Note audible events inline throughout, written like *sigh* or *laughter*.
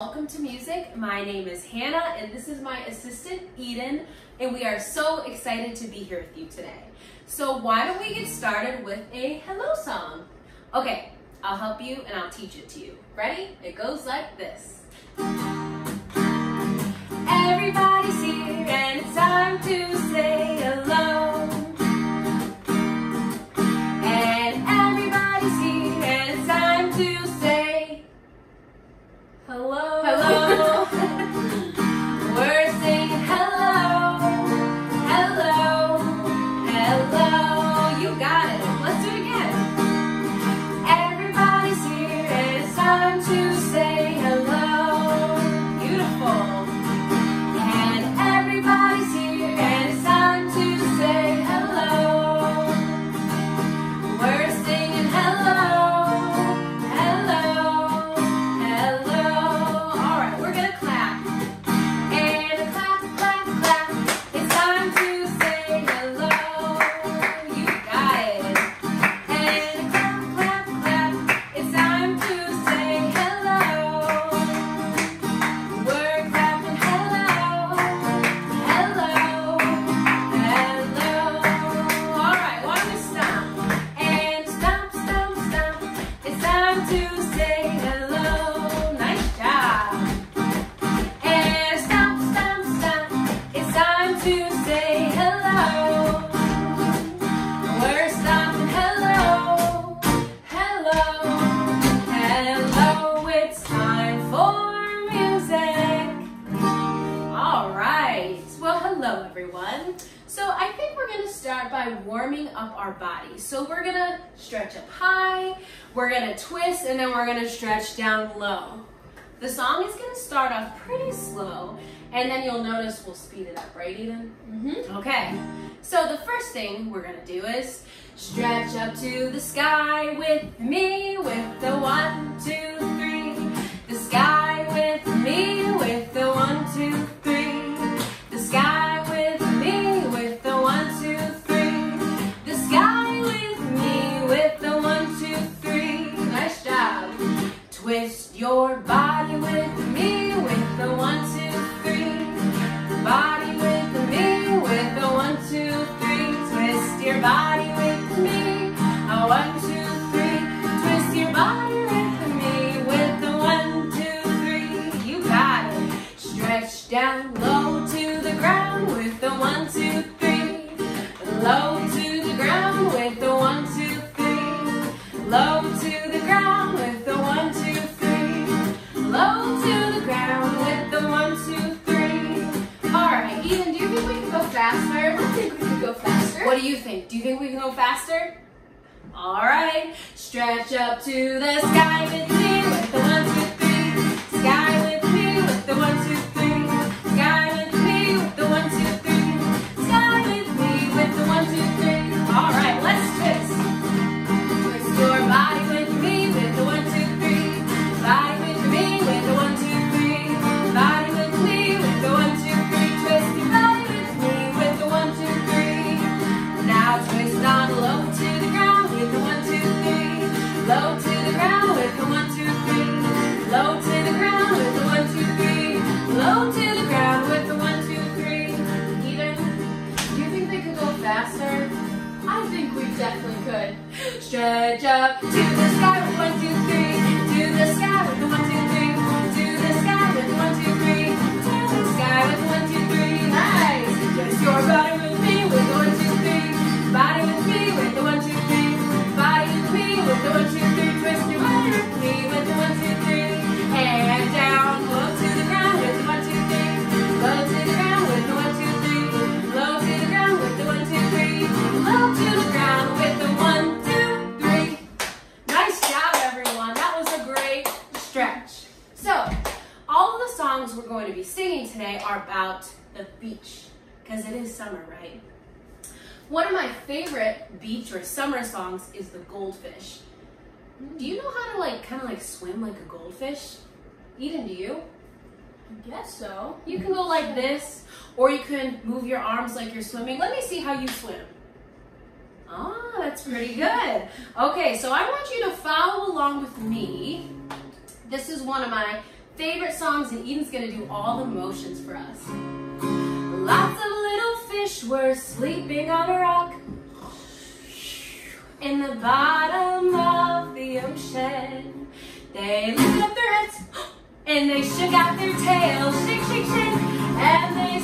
Welcome to Music. My name is Hannah and this is my assistant Eden and we are so excited to be here with you today. So why don't we get started with a hello song? Okay, I'll help you and I'll teach it to you. Ready? It goes like this. Everybody's here and it's time to say everyone. So I think we're gonna start by warming up our body. So we're gonna stretch up high, we're gonna twist, and then we're gonna stretch down low. The song is gonna start off pretty slow, and then you'll notice we'll speed it up, right Eden? Mm -hmm. Okay, so the first thing we're gonna do is stretch up to the sky with me, with the one, two, three. The sky with me, with the one, two, three. Twist your body with today are about the beach because it is summer, right? One of my favorite beach or summer songs is The Goldfish. Do you know how to like kind of like swim like a goldfish? Eden, do you? I guess so. You can go like this, or you can move your arms like you're swimming. Let me see how you swim. Ah, that's pretty good. Okay, so I want you to follow along with me. This is one of my favorite songs, and Eden's gonna do all the motions for us. Lots of little fish were sleeping on a rock in the bottom of the ocean. They lifted up their heads *gasps* and they shook out their tails, shake, shake, shake, and they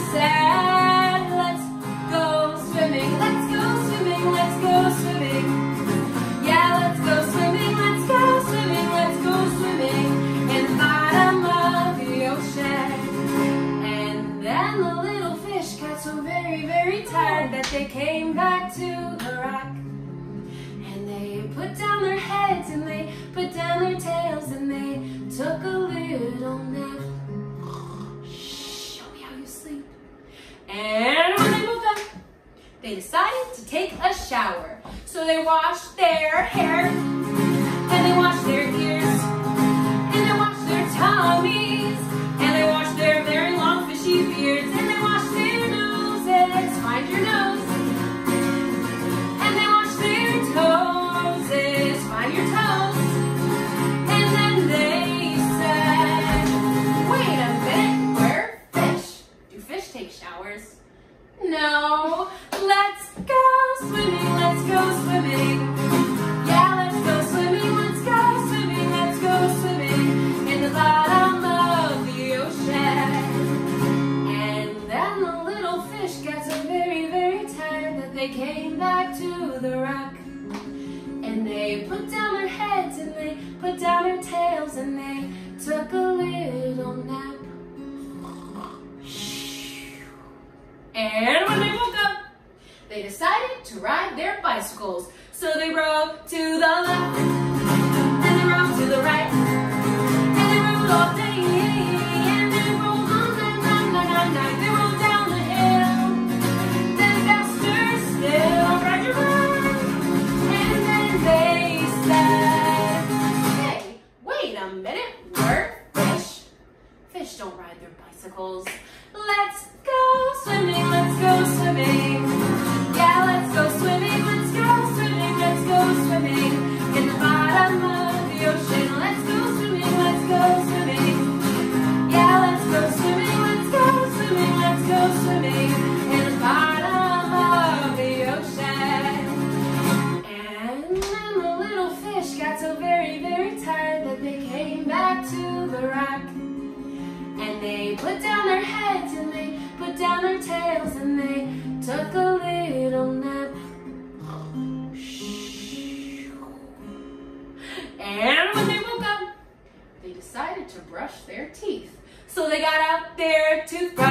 toothbrush.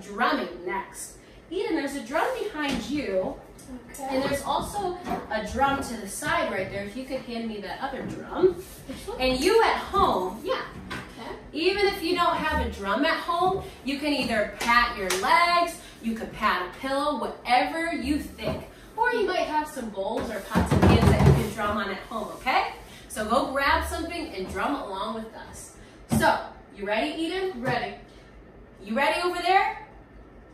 some drumming next. Eden, there's a drum behind you. Okay. And there's also a drum to the side right there. If you could hand me that other drum. And you at home, yeah. Okay. Even if you don't have a drum at home, you can either pat your legs, you could pat a pillow, whatever you think. Or you might have some bowls or pots and pans that you can drum on at home, okay? So go grab something and drum along with us. So, you ready, Eden? Ready. You ready over there?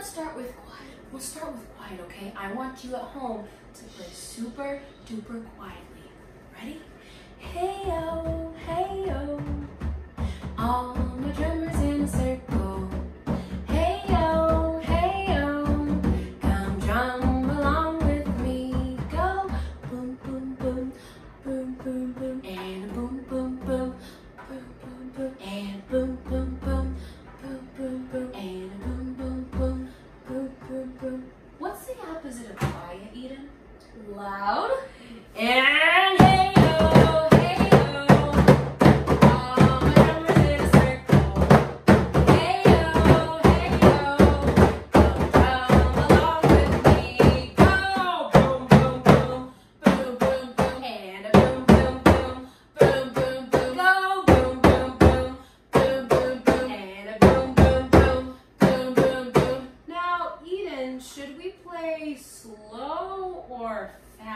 Let's start with quiet. We'll start with quiet, okay? I want you at home to play super duper quietly. Ready? Hey yo, hey yo. All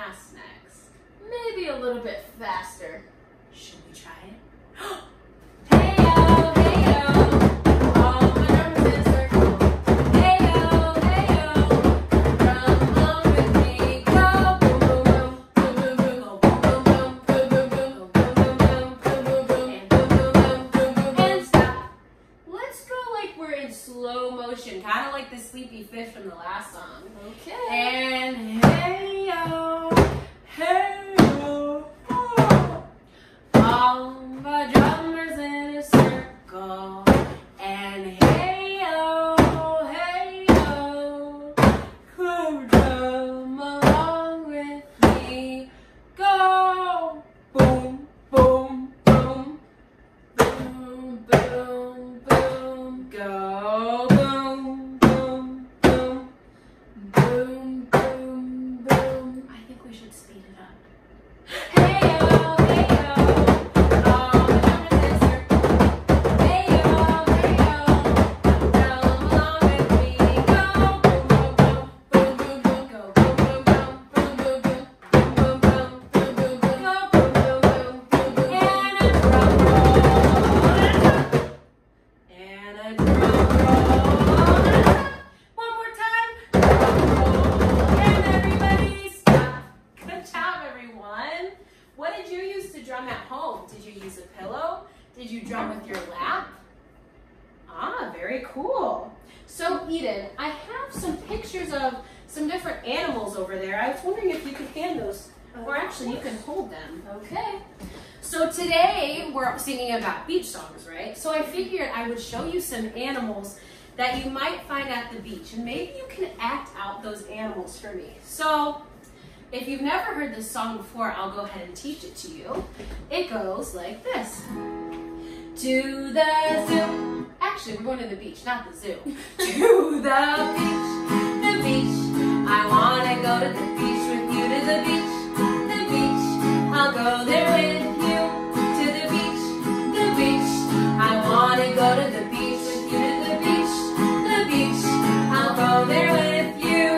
next? Maybe a little bit faster. Should we try it? *gasps* Oh, you can hand those, or actually, you can hold them. Okay. So today we're singing about beach songs, right? So I figured I would show you some animals that you might find at the beach, and maybe you can act out those animals for me. So if you've never heard this song before, I'll go ahead and teach it to you. It goes like this. To the zoo. Actually, we're going to the beach, not the zoo. *laughs* to the beach, the beach. I wanna go to the beach with you to the beach, the beach. I'll go there with you to the beach, the beach. I wanna go to the beach with you to the beach, the beach. I'll go there with you.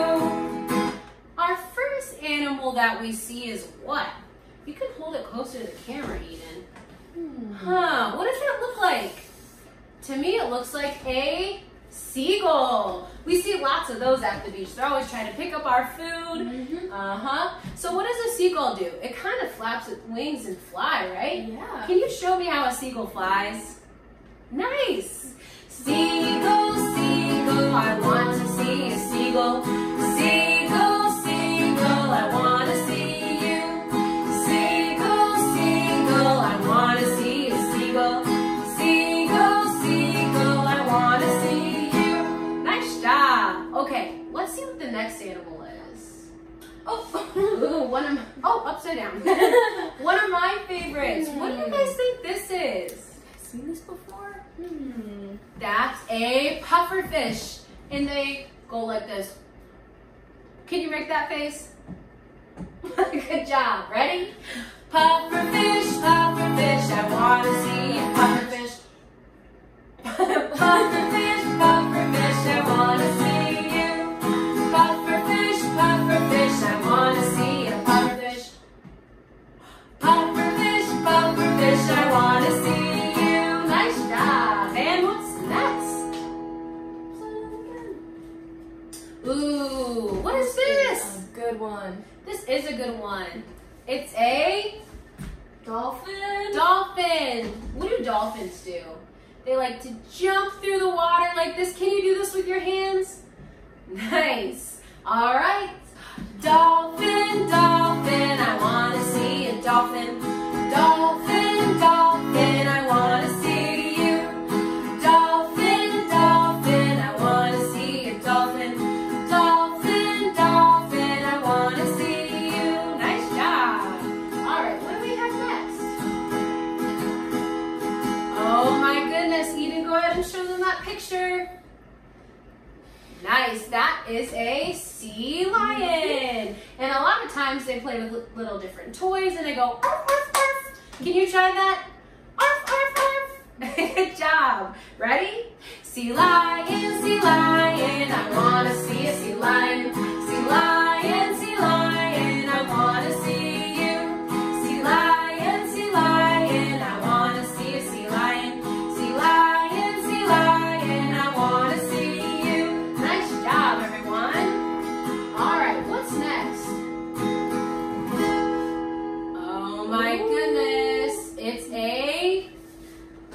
Our first animal that we see is what? You can hold it closer to the camera, Eden. Hmm. Huh, what does that look like? To me, it looks like a seagull. We see lots of those at the beach. They're always trying to pick up our food. Mhm. Uh-huh. So what does a seagull do? It kind of flaps its wings and fly, right? Yeah. Can you show me how a seagull flies? Nice. Seagull, seagull, I want to see a seagull. Seagull, one of my, oh, upside down. *laughs* one of my favorites. What do you guys think this is? Seen this before? Hmm. That's a pufferfish. And they go like this. Can you make that face? *laughs* Good job. Ready? Pufferfish, pufferfish, I want to see a pufferfish. pufferfish, is a good one. It's a Dolphin. dolphin. What do dolphins do? They like to jump through the water like this. Can you do this with your hands? Nice. All right. Dolphin, dolphin, I want to see a. Dolphin, My goodness, it's a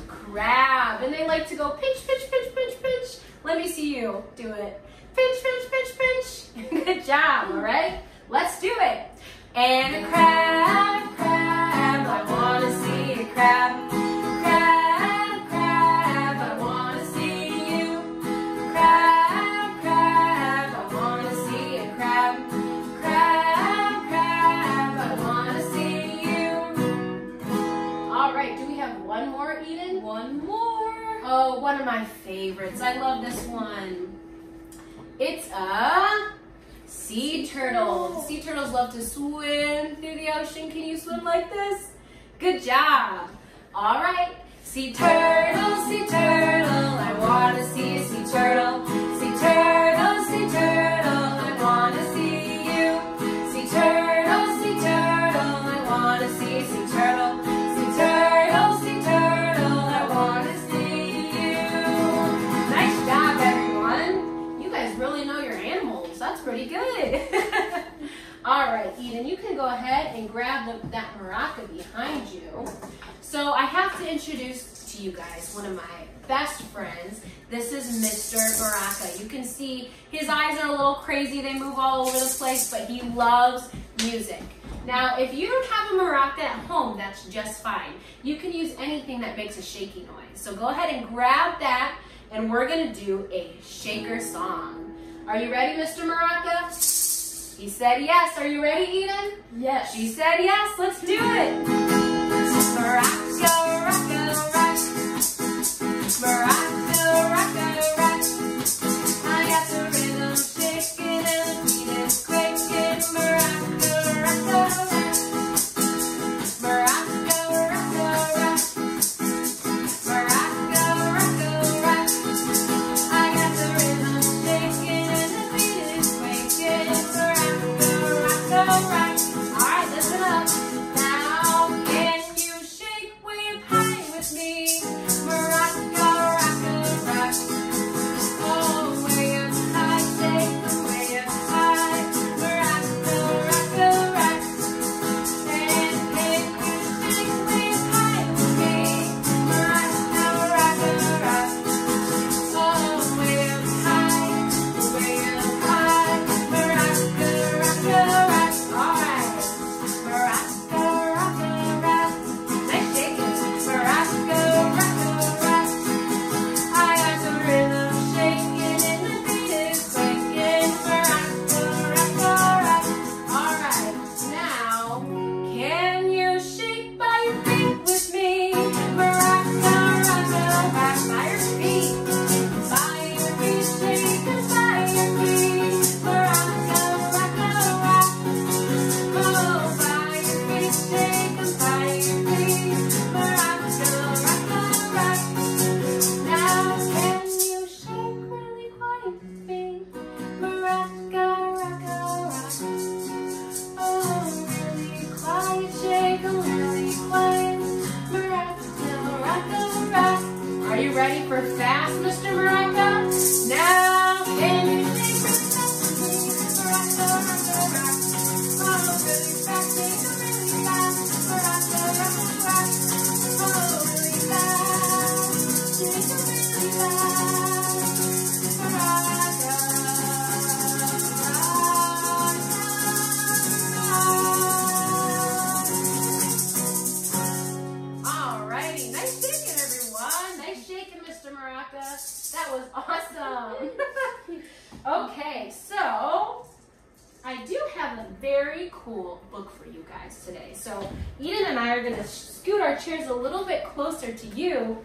crab, and they like to go pinch, pinch, pinch, pinch, pinch. Let me see you do it. Pinch, pinch, pinch, pinch. *laughs* Good job, all right? Let's do it. And a crab, favorites. I love this one. It's a sea turtle. Sea turtles love to swim through the ocean. Can you swim like this? Good job. All right. Sea turtle, sea turtle, I want to see a sea turtle. Sea turtle, can go ahead and grab the, that maraca behind you. So I have to introduce to you guys one of my best friends. This is Mr. Maraca. You can see his eyes are a little crazy. They move all over the place, but he loves music. Now, if you don't have a maraca at home, that's just fine. You can use anything that makes a shaky noise. So go ahead and grab that, and we're gonna do a shaker song. Are you ready, Mr. Maraca? He said yes. Are you ready, Eden? Yes. She said yes. Let's do it. You ready for fast, Mr. Maraca? Now was *laughs* awesome. *laughs* okay, so I do have a very cool book for you guys today. So Eden and I are going to scoot our chairs a little bit closer to you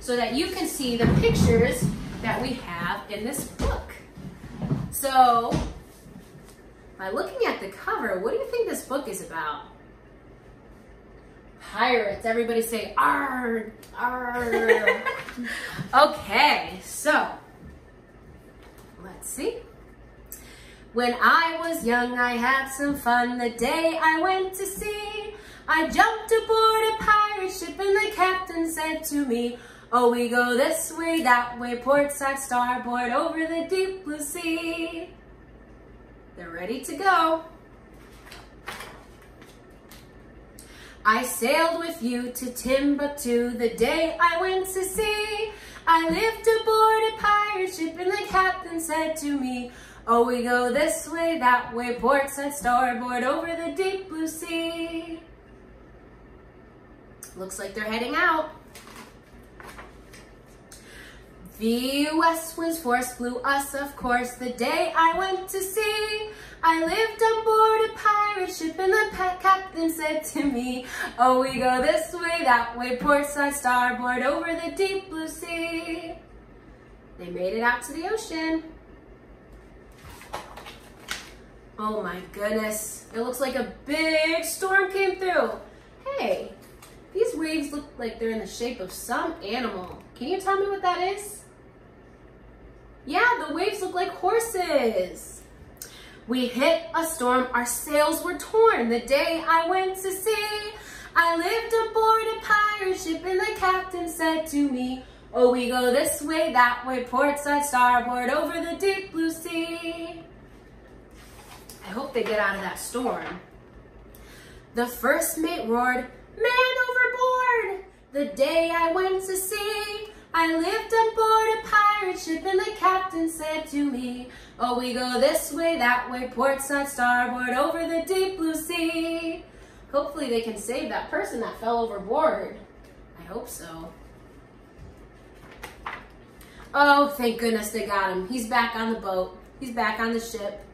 so that you can see the pictures that we have in this book. So by looking at the cover, what do you think this book is about? Pirates. Everybody say arr, arr. *laughs* okay, so let's see. When I was young, I had some fun the day I went to sea. I jumped aboard a pirate ship and the captain said to me, Oh, we go this way, that way, port side, starboard, over the deep blue sea. They're ready to go. I sailed with you to Timbuktu the day I went to sea. I lived aboard a pirate ship and the captain said to me, Oh, we go this way, that way, port side, starboard, over the deep blue sea. Looks like they're heading out. The west wind's force blew us, of course, the day I went to sea. I lived on board a pirate ship and the pet captain said to me, Oh, we go this way, that way, port side, starboard, over the deep blue sea. They made it out to the ocean. Oh my goodness. It looks like a big storm came through. Hey, these waves look like they're in the shape of some animal. Can you tell me what that is? Yeah, the waves look like horses. We hit a storm, our sails were torn the day I went to sea. I lived aboard a pirate ship and the captain said to me, Oh, we go this way, that way, port side, starboard, over the deep blue sea. I hope they get out of that storm. The first mate roared, Man overboard! The day I went to sea, I lived on board a pirate ship and the captain said to me, Oh, we go this way, that way, port side, starboard, over the deep blue sea. Hopefully they can save that person that fell overboard. I hope so. Oh, thank goodness they got him. He's back on the boat. He's back on the ship.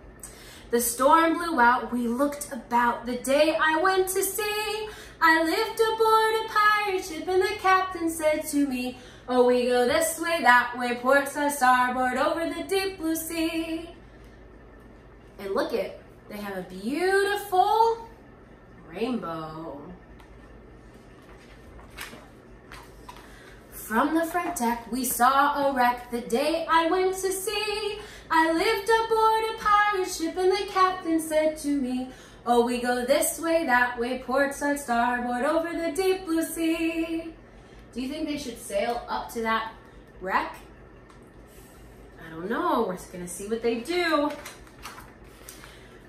The storm blew out, we looked about. The day I went to sea, I lived aboard a pirate ship and the captain said to me, Oh, we go this way, that way, port side, starboard, over the deep blue sea. And look it, they have a beautiful rainbow. From the front deck, we saw a wreck the day I went to sea. I lived aboard a pirate ship and the captain said to me, Oh, we go this way, that way, port side, starboard, over the deep blue sea. Do you think they should sail up to that wreck? I don't know. We're just gonna see what they do.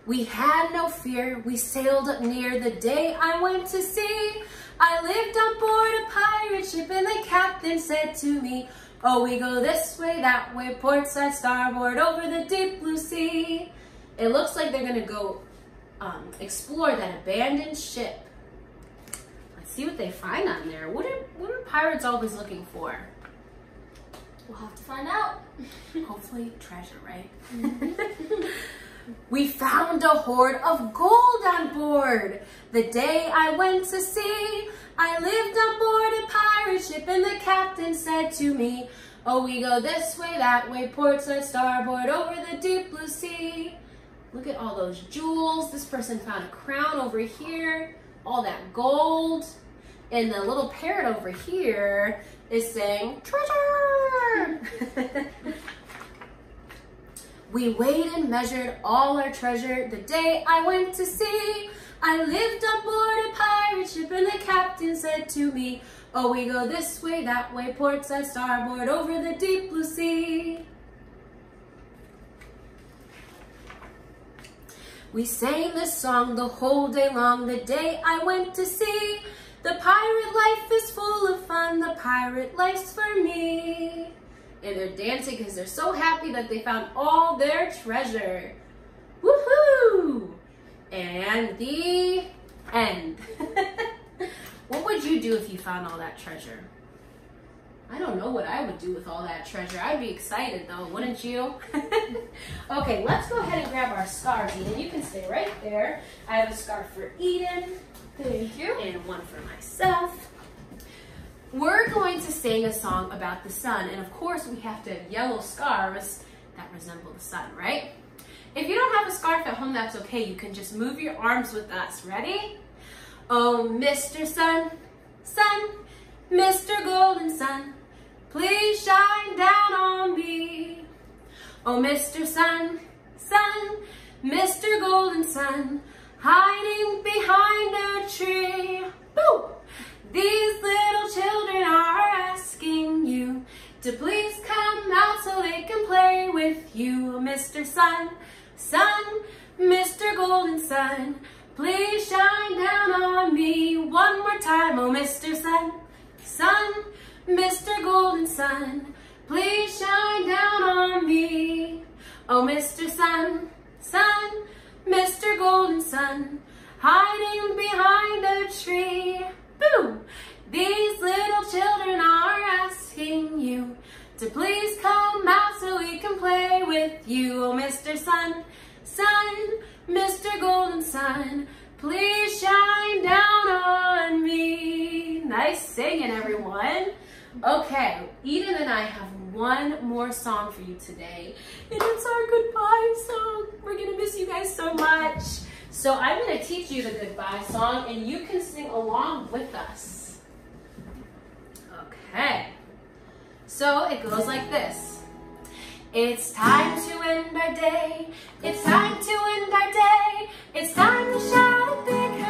We had no fear. We sailed up near the day I went to sea. I lived on board a pirate ship and the captain said to me, Oh, we go this way, that way, port side, starboard, over the deep blue sea. It looks like they're gonna go um, explore that abandoned ship see what they find on there. What are, what are pirates always looking for? We'll have to find out. *laughs* *laughs* Hopefully treasure, right? Mm-hmm. *laughs* we found a hoard of gold on board. The day I went to sea, I lived on board a pirate ship and the captain said to me, Oh, we go this way, that way, port side, starboard, over the deep blue sea. Look at all those jewels. This person found a crown over here, all that gold. And the little parrot over here is saying, treasure! *laughs* we weighed and measured all our treasure the day I went to sea. I lived on board a pirate ship and the captain said to me, Oh, we go this way, that way, port side, starboard, over the deep blue sea. We sang this song the whole day long, the day I went to sea. The pirate life is full of fun, the pirate life's for me. And they're dancing because they're so happy that they found all their treasure. Woohoo! And the end. *laughs* what would you do if you found all that treasure? I don't know what I would do with all that treasure. I'd be excited though, wouldn't you? *laughs* okay, let's go ahead and grab our scarves, Eden. You can stay right there. I have a scarf for Eden. Thank you. And one for myself. We're going to sing a song about the sun, and of course we have to have yellow scarves that resemble the sun, right? If you don't have a scarf at home, that's okay. You can just move your arms with us. Ready? Oh, Mr. Sun, Sun, Mr. Golden Sun, please shine down on me. Oh, Mr. Sun, Sun, Mr. Golden Sun, hiding behind a tree. Boo! These little children are asking you to please come out so they can play with you. Oh, Mr. Sun, Sun, Mr. Golden Sun, please shine down on me one more time. Oh, Mr. Sun, Sun, Mr. Golden Sun, please shine down on me. Oh, Mr. Sun, Sun, Mr. Golden Sun, hiding behind a tree. Boo! These little children are asking you to please come out so we can play with you. Oh, Mr. Sun, Sun, Mr. Golden Sun, please shine down on me. Nice singing, everyone. Okay, Eden and I have one more song for you today, and it's our goodbye song. We're gonna miss you guys so much. So I'm gonna teach you the goodbye song, and you can sing along with us. Okay. So it goes like this. It's time to end our day. It's time to end our day. It's time to shout a big